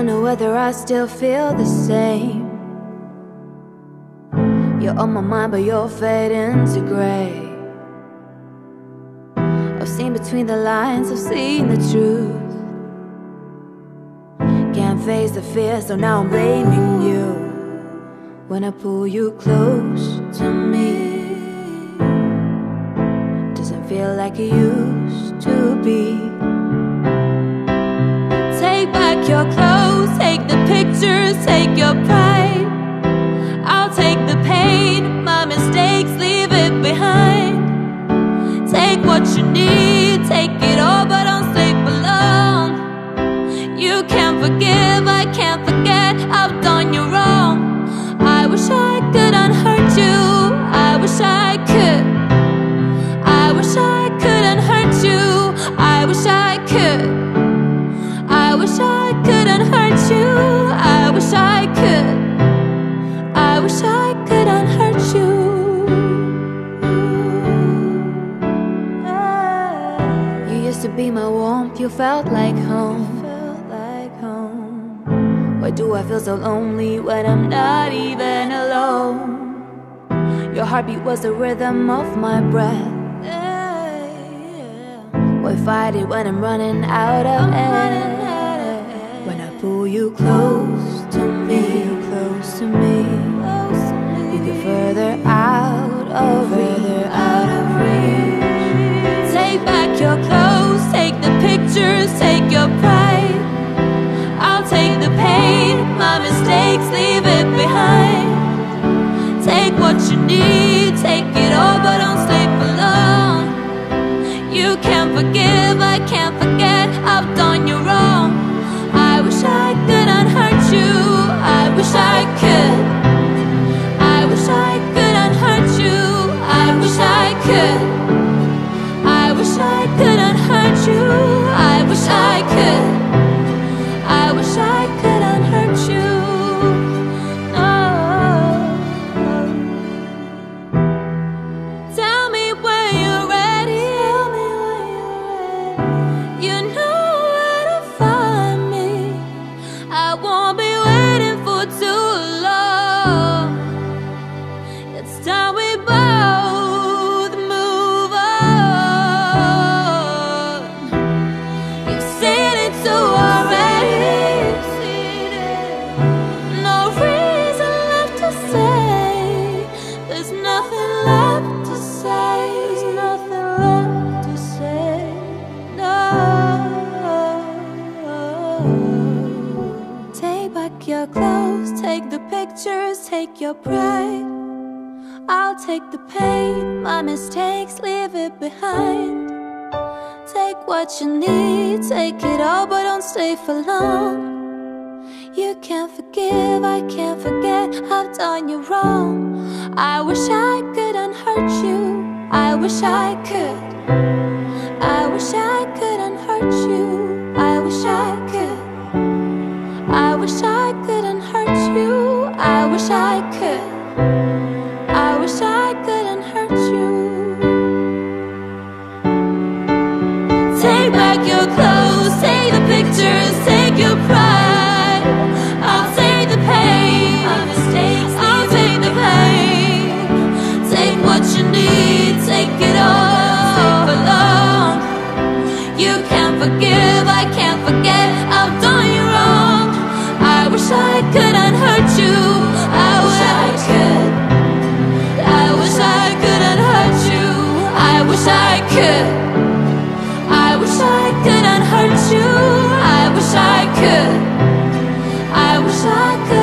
don't know whether I still feel the same. You're on my mind, but you're fading to gray. I've seen between the lines, I've seen the truth. Can't face the fear, so now I'm blaming you. When I pull you close to me, doesn't feel like it used to be. Take back your clothes, pictures, take your pride. Wish I couldn't hurt you. You used to be my warmth. You felt like home. Why do I feel so lonely when I'm not even alone? Your heartbeat was the rhythm of my breath. Why fight it when I'm running out of air? When I pull you close to me, close to me, mistakes, leave it behind. Take what you need, take it Your clothes, take the pictures, take your pride. I'll take the pain, my mistakes, leave it behind. Take what you need, take it all, but don't stay for long. You can't forgive, I can't forget, I've done you wrong. I wish I could unhurt you, I wish I could. I wish I could unhurt you, I wish I could. I wish I could. I wish I could unhurt you. Take back your clothes, take the pictures, take your pride. Could. I wish I could unhurt you. I wish I could. I wish I could